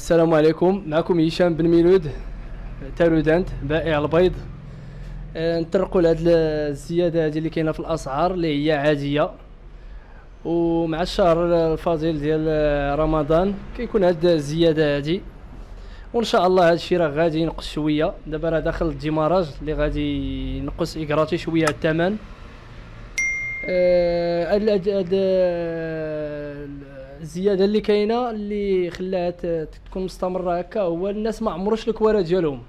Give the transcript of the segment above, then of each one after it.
السلام عليكم. معكم هشام بن ميلود تارودانت بائع البيض. آه، نطرقوا لهاد الزيادة هذه اللي كاينة في الأسعار اللي هي عادية. ومع الشهر الفضيل ديال رمضان كيكون هاد الزيادة هذه وإن شاء الله هذا الشيء راه غادي ينقص شوية. دابا راه داخل الديماراج اللي غادي ينقص اكراتي شوية الثمن. آه، هاد هاد الزياده اللي كاينة اللي خلاها تكون مستمرة هكا هو الناس ما عمروش الكواره ديالهم.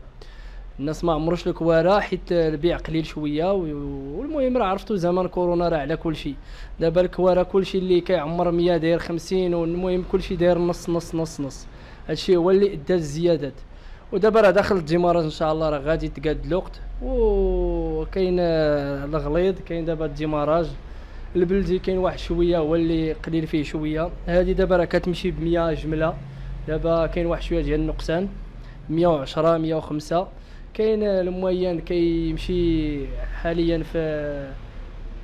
الناس ما عمروش الكواره حيت البيع قليل شوية والمهم راه عرفتوا زمان كورونا راه على كل شيء. دابا الكواره كل شيء اللي كيعمر 100 داير 50 والمهم كل شيء داير نص نص نص نص. هادشي هو اللي أدى الزيادات ودابا راه داخل ال démarrage إن شاء الله راه غادي تقاد الوقت. وكاين الغليظ كاين دابا ال démarrage. البلدي كاين واحد شوية هو اللي قليل فيه شوية. هذه دابا راه كتمشي ب 100 جملة. دابا كاين واحد شوية ديال النقصان 110 105 كاين ال moyen كيمشي حاليا في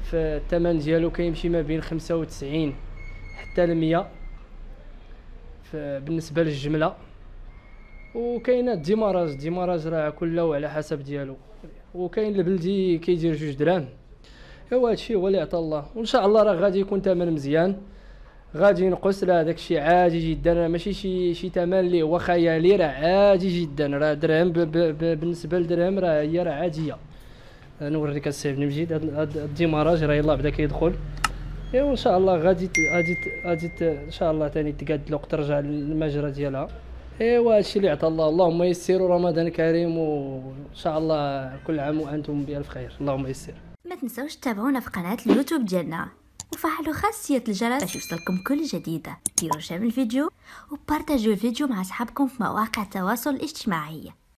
في الثمن ديالو كيمشي ما بين 95 حتى ل 100 ف- بالنسبة للجملة. وكاين ال démarrage. ال démarrage راه كله وعلى حسب ديالو. وكاين البلدي كيدير جوج دراهم. ايوا هادشي هو اللي عطا الله. وإن شاء الله راه غادي يكون ثمن مزيان. غادي ينقص لا داك الشيء عادي جدا. راه ماشي شي شي ثمن اللي هو خيالي راه عادي جدا. راه درهم بالنسبة لدرهم راه هي راه عادية. نوريك السي بن مجيد هاد ال démarrage راه يلاه بدا كيدخل. ايوا ان شاء الله غادي غادي غادي إن شاء الله تاني تقاد ترجع للمجرى ديالها. ايوا هادشي اللي عطا الله. اللهم يسر رمضان كريم. وإن شاء الله كل عام وأنتم بألف خير. اللهم يسر. ما تنسوش تتابعونا في قناة اليوتيوب ديالنا. وفعلوا خاصية الجرس باش يوصلكم كل جديدة ديروا شير الفيديو وبارتاجوا الفيديو مع أصحابكم في مواقع التواصل الاجتماعي.